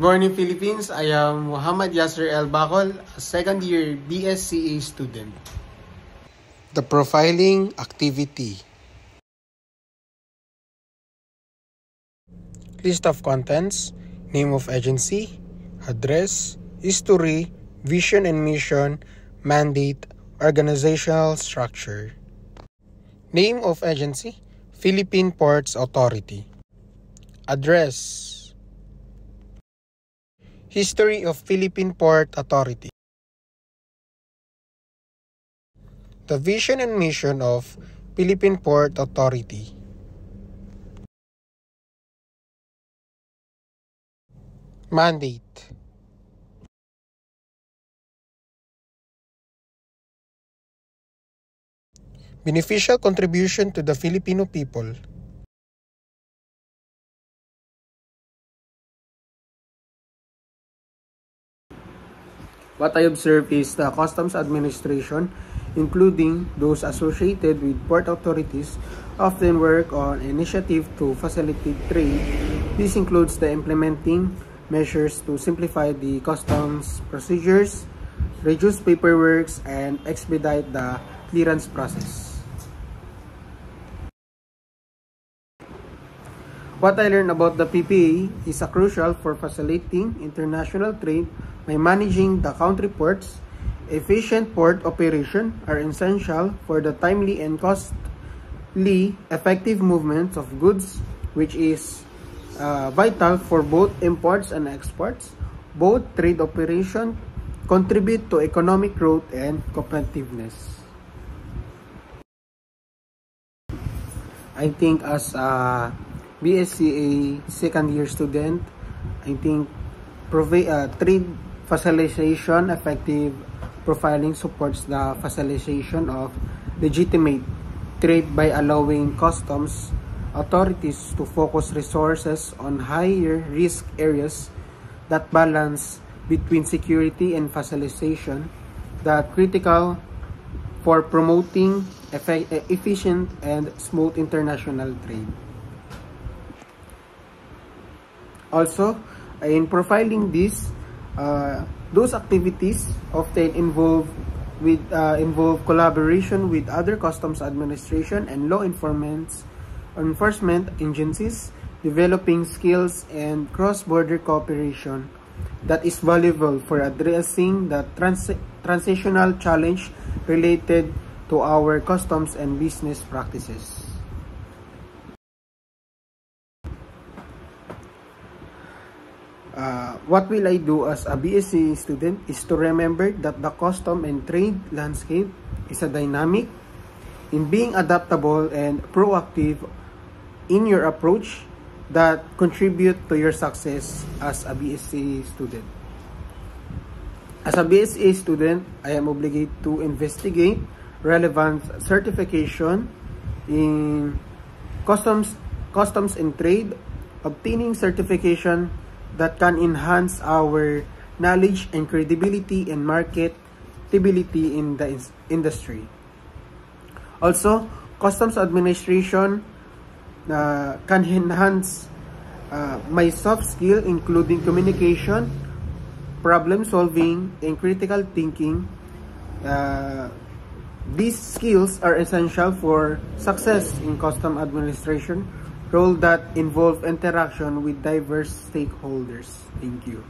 morning, Philippines. I am Mohammad Yasser El Bacol, a second year BSCA student. The profiling activity. List of contents, name of agency, address, history, vision and mission, mandate, organizational structure. Name of agency, Philippine Ports Authority. Address, History of Philippine Port Authority. The vision and mission of Philippine Port Authority. Mandate. Beneficial contribution to the Filipino people. What I observe is the customs administration, including those associated with port authorities, often work on initiative to facilitate trade. This includes the implementing measures to simplify the customs procedures, reduce paperwork, and expedite the clearance process. What I learned about the PPA is a crucial for facilitating international trade by managing the country ports. Efficient port operation are essential for the timely and costly effective movement of goods, which is uh, vital for both imports and exports. Both trade operation contribute to economic growth and competitiveness. I think as a BSCA second year student, I think uh, trade facilitation effective profiling supports the facilitation of legitimate trade by allowing customs authorities to focus resources on higher risk areas that balance between security and facilitation that critical for promoting efficient and smooth international trade. Also, in profiling this, uh, those activities often involve with uh, involve collaboration with other customs administration and law enforcement enforcement agencies, developing skills and cross-border cooperation that is valuable for addressing the trans transitional challenge related to our customs and business practices. Uh, what will I do as a BSc student is to remember that the custom and trade landscape is a dynamic in being adaptable and proactive in your approach that contribute to your success as a BSc student. As a BSc student, I am obligated to investigate relevant certification in customs customs and trade, obtaining certification that can enhance our knowledge and credibility and marketability in the industry. Also, customs administration uh, can enhance uh, my soft skill including communication, problem solving, and critical thinking. Uh, these skills are essential for success in custom administration role that involve interaction with diverse stakeholders. Thank you.